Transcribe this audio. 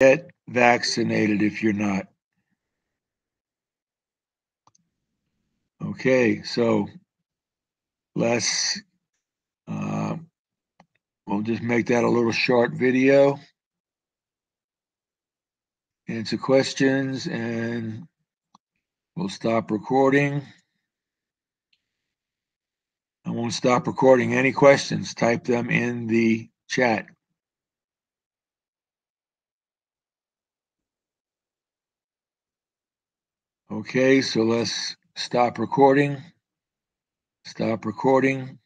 get vaccinated if you're not. Okay, so let's, uh, we'll just make that a little short video. Answer questions and we'll stop recording. I won't stop recording any questions. Type them in the chat. Okay, so let's stop recording. Stop recording.